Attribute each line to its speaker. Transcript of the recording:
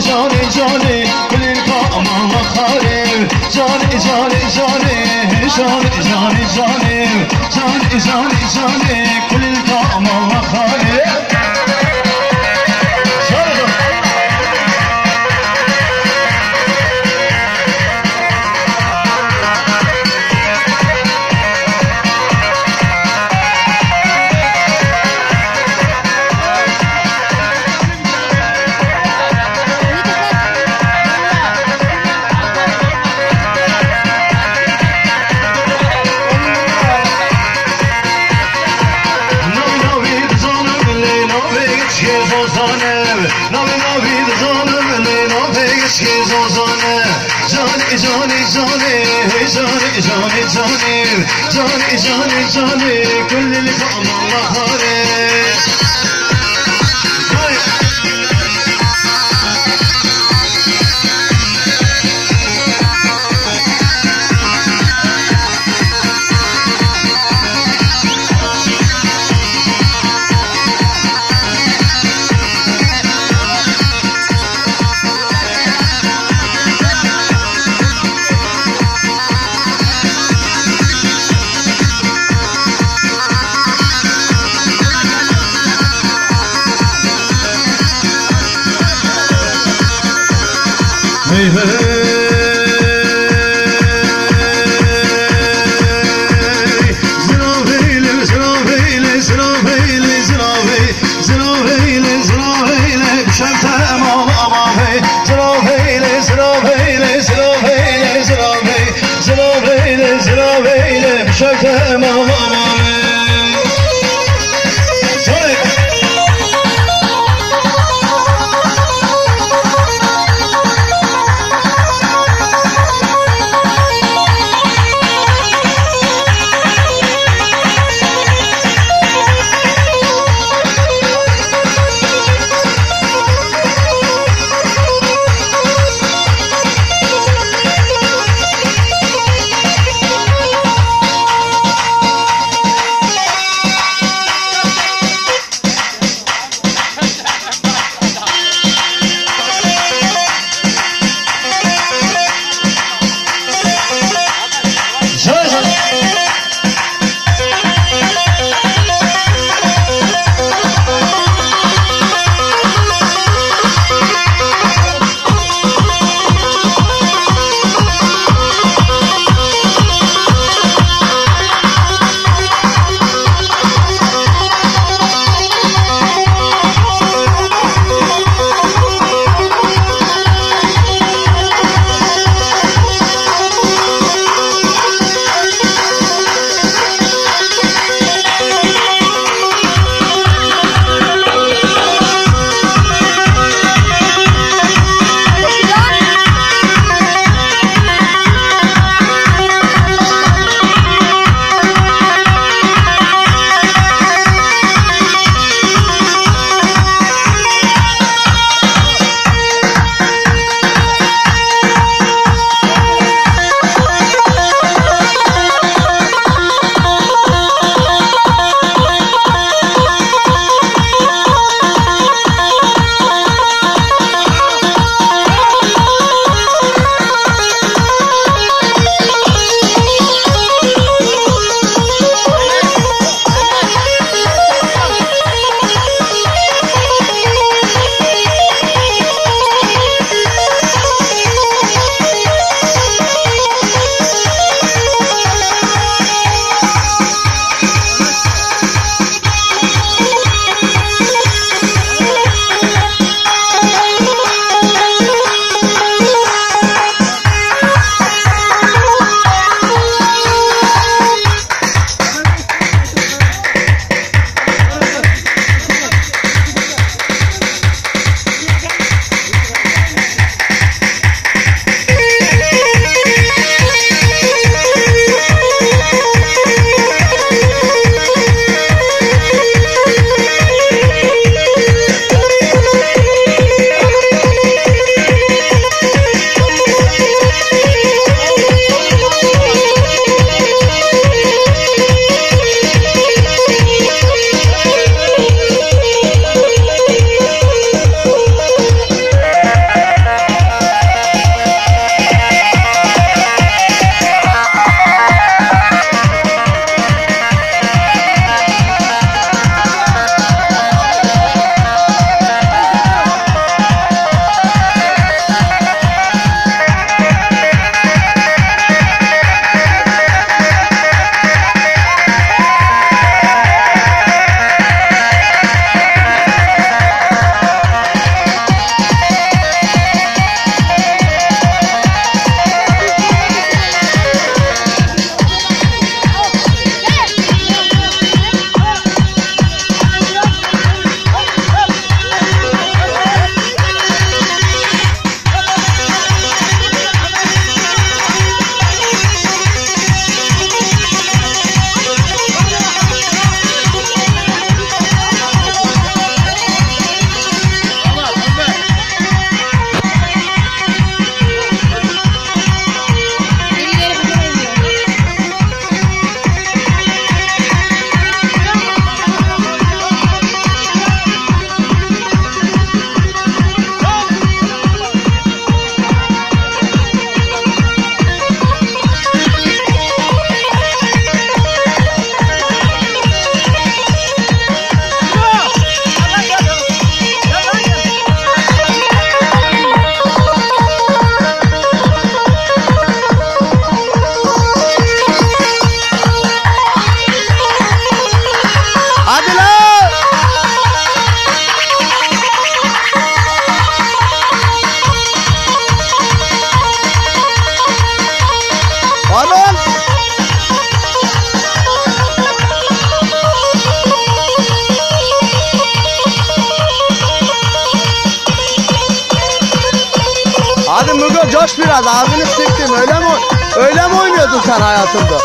Speaker 1: جاني جاني كل الكام الله خالي جاني جاني جاني جاني جاني جاني جاني جاني جاني كل الله خالي جاني جاني جاني جاني جاني جاني جاني كل اللي في الله خالي شكا مغامر coş biraz ağzını siktim öyle mi? Öyle mi oynuyordun sen hayatında?